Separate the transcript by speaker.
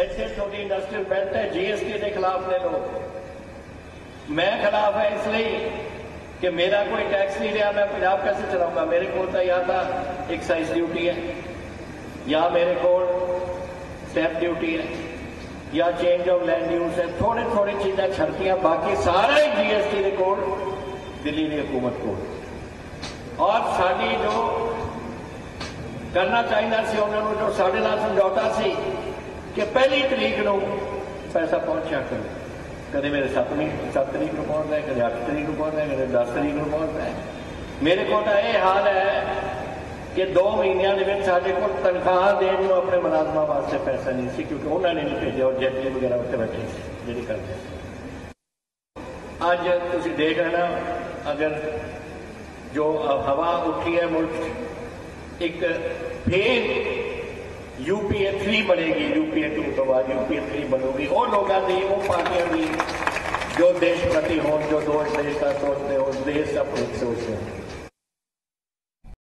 Speaker 1: ایسے جو industrial belt ہے جی ایس ٹی کے خلاف لے لو میں خلاف ہے اس لیے کہ میرا کوئی ٹیکس نہیں رہا میں پنجاب کیسے چلاؤں گا میرے کو یا یہاں تھا ایکسائز ڈیوٹی ہے یا میرے کو اسٹیپ ڈیوٹی ہے یا چینج آف لینڈ یوز ہے تھوڑے تھوڑے چیزیں چھڑتیاں باقی سارا ہی G S T record Delhi نے حکومت کو اور ساری جو کرنا چاہیے سی انہوں نے جو سارے نال سمجھوتا سی کہ پہلی تریق نو پیسہ پہنچا کرو کدے میرے سات سات تریق نو پہنچتا ہے کدے اٹھ تریق نو پہنچتا ہے کدے دس تریق نو پہنچتا ہے۔ میرے کو یہ حال ہے کہ دو مہینوں کے سارے کو تنخواہ دن اپنے ملازمہ واسطے پیسہ نہیں سی، کیونکہ انہوں نے نہیں بھیجا اور جیٹلی وغیرہ اتنے بیٹھے جی کرتے اج تھی دیکھ لینا اگر جو ہوا اٹھی ہے ملک، ایک پھر یو پی اے تھری بنے گی، یو پی اے ٹو کے بعد یو پی اے تھری بنو گی۔ وہ لوگا نہیں وہ پارٹیاں بھی۔ جو دیش پرتی ہوں، جو دوست دیش کا سوچتے ہو دیش کا سوچتے ہو